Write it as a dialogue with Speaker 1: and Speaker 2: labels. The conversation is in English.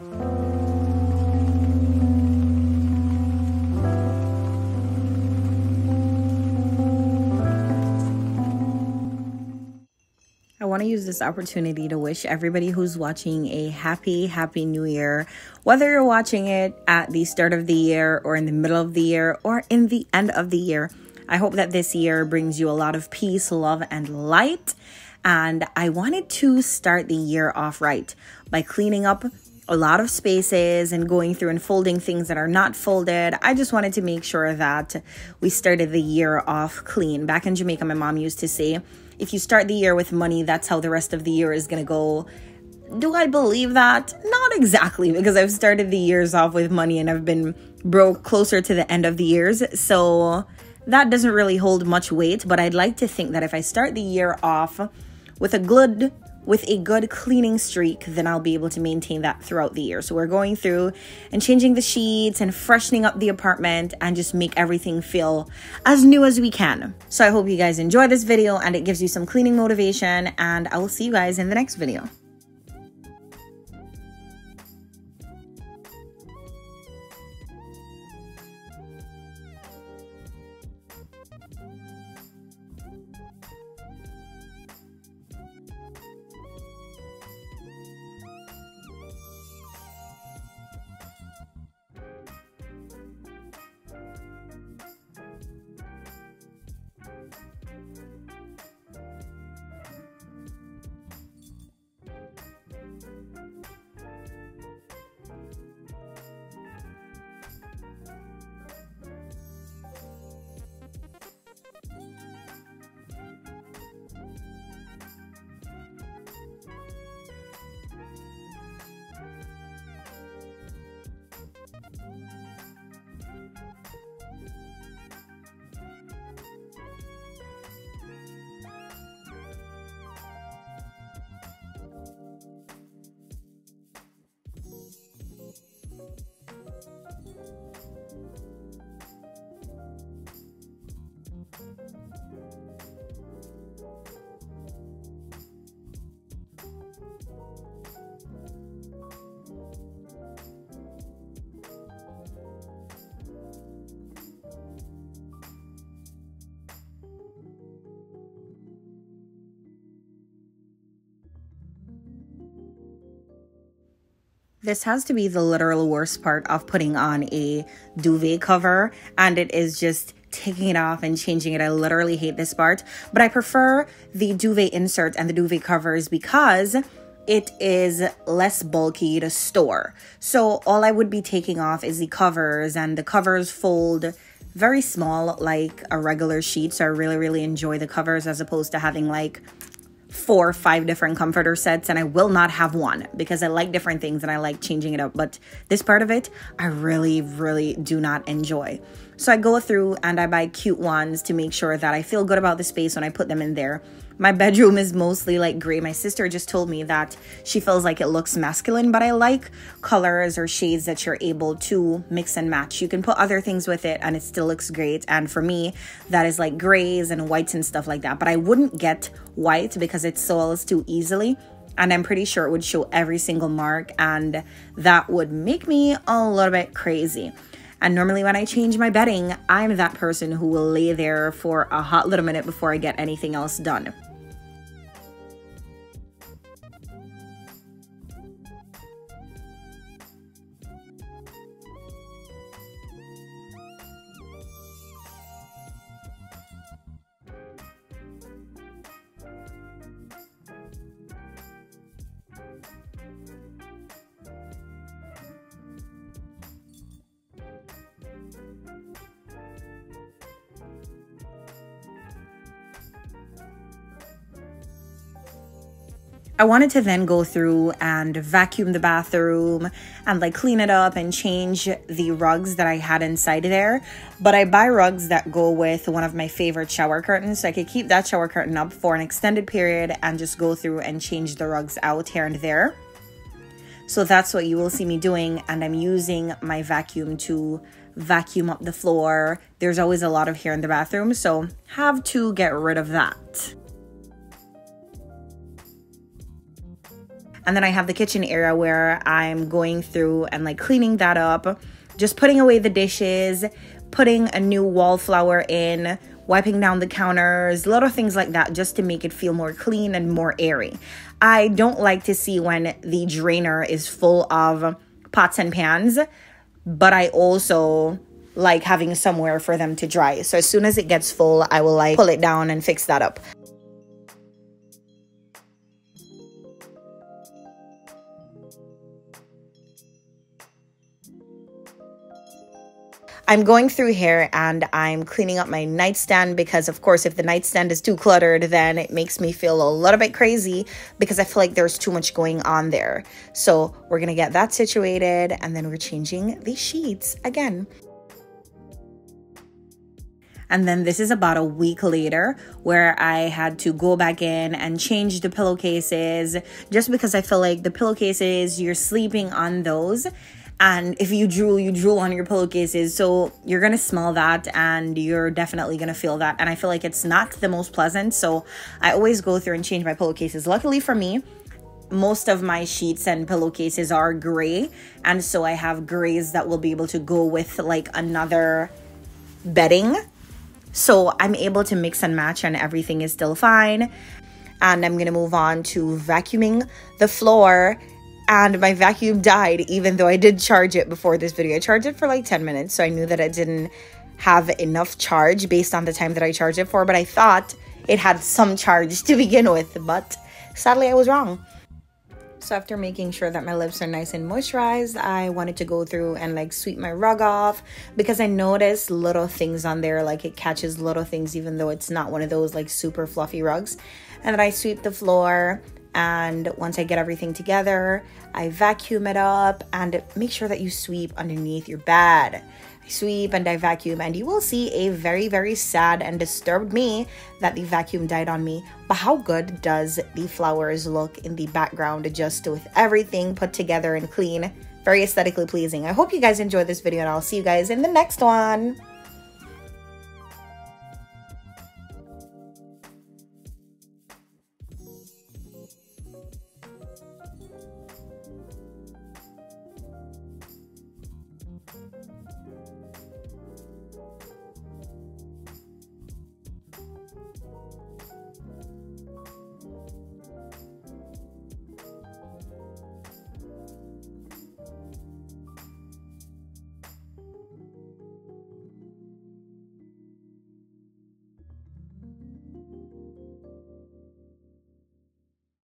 Speaker 1: I want to use this opportunity to wish everybody who's watching a happy, happy new year. Whether you're watching it at the start of the year or in the middle of the year or in the end of the year, I hope that this year brings you a lot of peace, love, and light. And I wanted to start the year off right by cleaning up a lot of spaces and going through and folding things that are not folded. I just wanted to make sure that we started the year off clean. Back in Jamaica, my mom used to say, if you start the year with money, that's how the rest of the year is going to go. Do I believe that? Not exactly, because I've started the years off with money and I've been broke closer to the end of the years. So that doesn't really hold much weight, but I'd like to think that if I start the year off with a good with a good cleaning streak, then I'll be able to maintain that throughout the year. So we're going through and changing the sheets and freshening up the apartment and just make everything feel as new as we can. So I hope you guys enjoy this video and it gives you some cleaning motivation and I will see you guys in the next video. This has to be the literal worst part of putting on a duvet cover, and it is just taking it off and changing it. I literally hate this part, but I prefer the duvet insert and the duvet covers because it is less bulky to store. So all I would be taking off is the covers, and the covers fold very small like a regular sheet. So I really, really enjoy the covers as opposed to having like four or five different comforter sets and I will not have one because I like different things and I like changing it up. But this part of it, I really, really do not enjoy. So I go through and I buy cute ones to make sure that I feel good about the space when I put them in there. My bedroom is mostly like gray. My sister just told me that she feels like it looks masculine, but I like colors or shades that you're able to mix and match. You can put other things with it and it still looks great. And for me, that is like grays and whites and stuff like that. But I wouldn't get white because it soils too easily and I'm pretty sure it would show every single mark, and that would make me a little bit crazy. And normally, when I change my bedding, I'm that person who will lay there for a hot little minute before I get anything else done. I wanted to then go through and vacuum the bathroom and like clean it up and change the rugs that I had inside there. But I buy rugs that go with one of my favorite shower curtains. So I could keep that shower curtain up for an extended period and just go through and change the rugs out here and there. So that's what you will see me doing. And I'm using my vacuum to vacuum up the floor. There's always a lot of hair in the bathroom. So have to get rid of that. And then I have the kitchen area where I'm going through and like cleaning that up, just putting away the dishes, putting a new wallflower in, wiping down the counters, little things like that, just to make it feel more clean and more airy. I don't like to see when the drainer is full of pots and pans, but I also like having somewhere for them to dry. So as soon as it gets full, I will like pull it down and fix that up. I'm going through here and I'm cleaning up my nightstand because, of course, if the nightstand is too cluttered, then it makes me feel a little bit crazy because I feel like there's too much going on there. So we're gonna get that situated and then we're changing the sheets again. And then this is about a week later where I had to go back in and change the pillowcases just because I feel like the pillowcases, you're sleeping on those and if you drool, you drool on your pillowcases. So you're to smell that and you're definitely to feel that. And I feel like it's not the most pleasant. So I always go through and change my pillowcases. Luckily for me, most of my sheets and pillowcases are gray. And so I have grays that will be able to go with like another bedding. So I'm able to mix and match and everything is still fine. And I'm going to move on to vacuuming the floor and my vacuum died even though I did charge it before this video. I charged it for like 10 minutes, so I knew that it didn't have enough charge based on the time that I charged it for, but I thought it had some charge to begin with, but sadly I was wrong. So after making sure that my lips are nice and moisturized, I wanted to go through and like sweep my rug off because I noticed little things on there, like it catches little things even though it's not one of those like super fluffy rugs. And then I sweep the floor and once I get everything together, I vacuum it up and make sure that you sweep underneath your bed. I sweep and I vacuum, and you will see a very, very sad and disturbed me that the vacuum died on me. But how good does the flowers look in the background just with everything put together and clean? Very aesthetically pleasing. I hope you guys enjoyed this video, and I'll see you guys in the next one.